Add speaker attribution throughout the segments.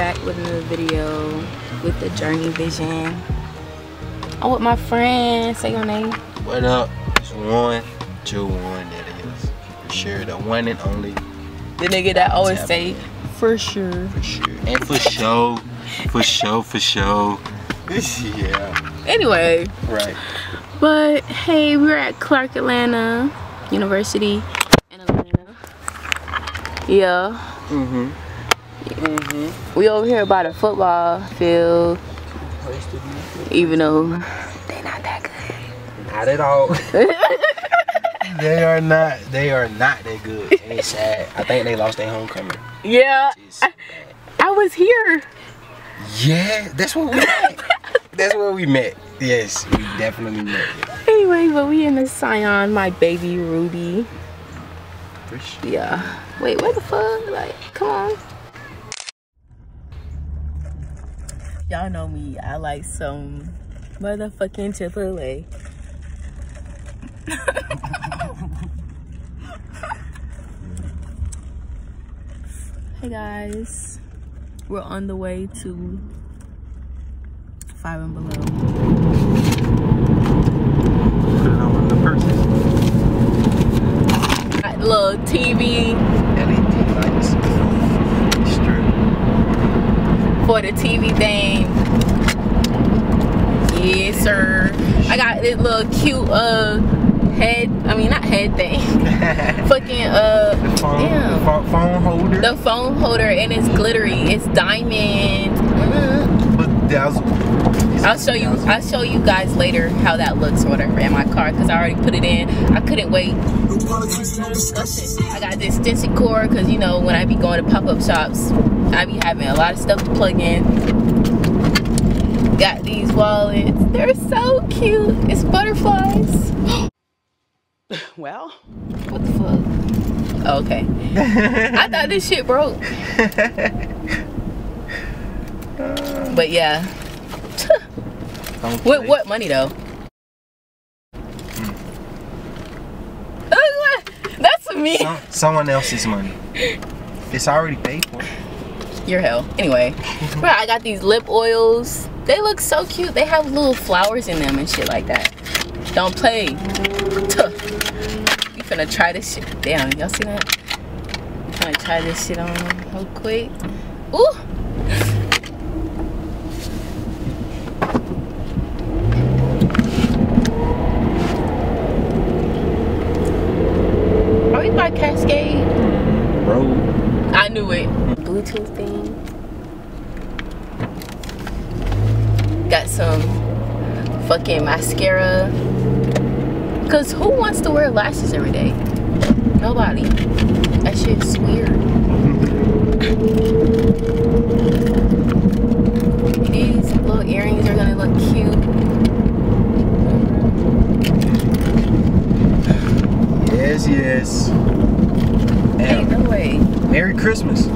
Speaker 1: back with another video with the Journey Vision. I'm with my friend. Say your name.
Speaker 2: What up? It's one, two, one. That is for sure the one and only.
Speaker 1: The nigga that always
Speaker 2: Tap
Speaker 1: say, for sure.
Speaker 2: For sure. And for show. For show. For show. yeah.
Speaker 1: Anyway,
Speaker 2: Right.
Speaker 1: but hey, we're at Clark Atlanta University in Atlanta. Yeah,
Speaker 2: mm-hmm. Mm-hmm. Mm-hmm.
Speaker 1: we over here by the football field, even though they're not that good.
Speaker 2: Not at all. they are not. They are not that good. And it's sad. I think they lost their homecoming.
Speaker 1: Yeah, I. I was here.
Speaker 2: Yeah, that's where we met. that's where we met. Yes, we definitely met.
Speaker 1: Anyway, but we in the Scion, my baby Ruby. Yeah. Wait, what the fuck? Like, come on. Y'all know me. I like some motherfucking Chipotle. hey guys. We're on the way to Five and Below.
Speaker 2: Put it on the person.
Speaker 1: Got little TV
Speaker 2: LED lights. Strip.
Speaker 1: For the TV thing. Yes, sir. I got this little cute uh head. I mean, not head thing. Fucking uh,
Speaker 2: phone,
Speaker 1: damn.
Speaker 2: phone, phone holder.
Speaker 1: The phone holder and it's glittery. It's diamond. I'll show you. I'll show you guys later how that looks or whatever in my car because I already put it in. I couldn't wait. I got this extension cord because you know when I be going to pop up shops, I be having a lot of stuff to plug in. Got these wallets. They're so cute. It's butterflies.
Speaker 3: Well,
Speaker 1: What the fuck? Oh, okay. I thought this shit broke. But yeah. With what money though? Hmm. What? That's me.
Speaker 2: Some, someone else's money. It's already paid for.
Speaker 1: Your hell. Anyway, bro, I got these lip oils. They look so cute. They have little flowers in them and shit like that. Don't play. Tuh. We finna try this shit. Damn, y'all see that? We finna try this shit on real quick. Ooh. Are we by Cascade?
Speaker 2: Road.
Speaker 1: I knew it. Bluetooth thing. Got some fucking mascara. Cause who wants to wear lashes every day? Nobody. That shit's weird. These little earrings are gonna look cute.
Speaker 2: Yes, yes.
Speaker 1: Hey, no way.
Speaker 2: Merry Christmas.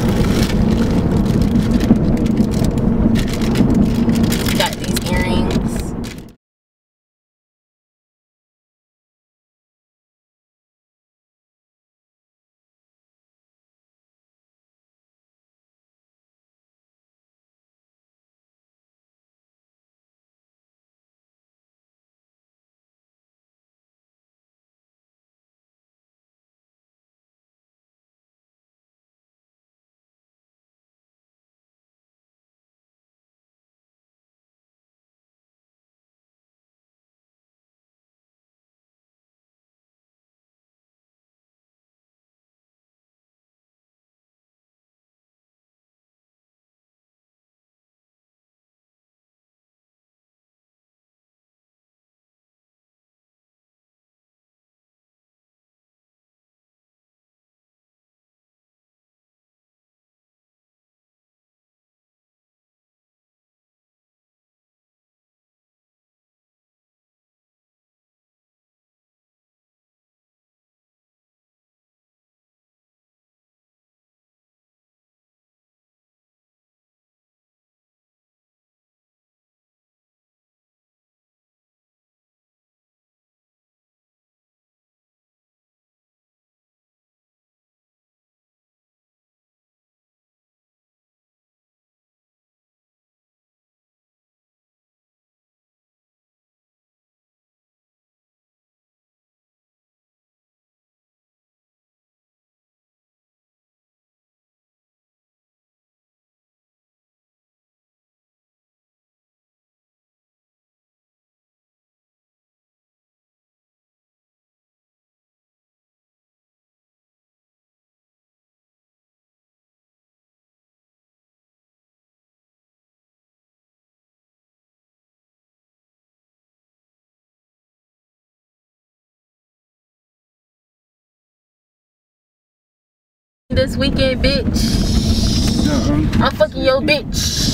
Speaker 1: This weekend, bitch.
Speaker 2: Uh-uh.
Speaker 1: I'm fucking your bitch.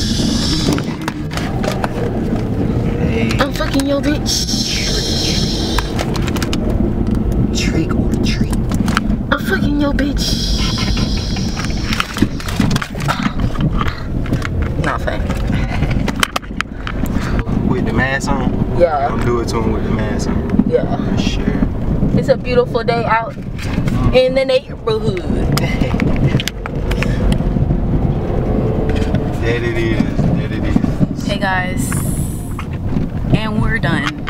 Speaker 2: Hey,
Speaker 1: I'm fucking your bitch.
Speaker 2: trick or treat.
Speaker 1: I'm fucking your bitch. Not fun.
Speaker 2: With the mask on?
Speaker 1: Yeah,
Speaker 2: Don't do it to him with the mask on.
Speaker 1: yeah.
Speaker 2: Sure.
Speaker 1: It's a beautiful day out in the neighborhood.
Speaker 2: There it is. There it is.
Speaker 1: Hey guys. And we're done.